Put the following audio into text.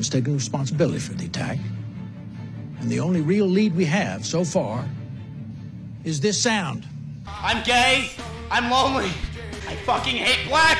Was taking responsibility for the attack. And the only real lead we have so far is this sound. I'm gay. I'm lonely. I fucking hate blacks.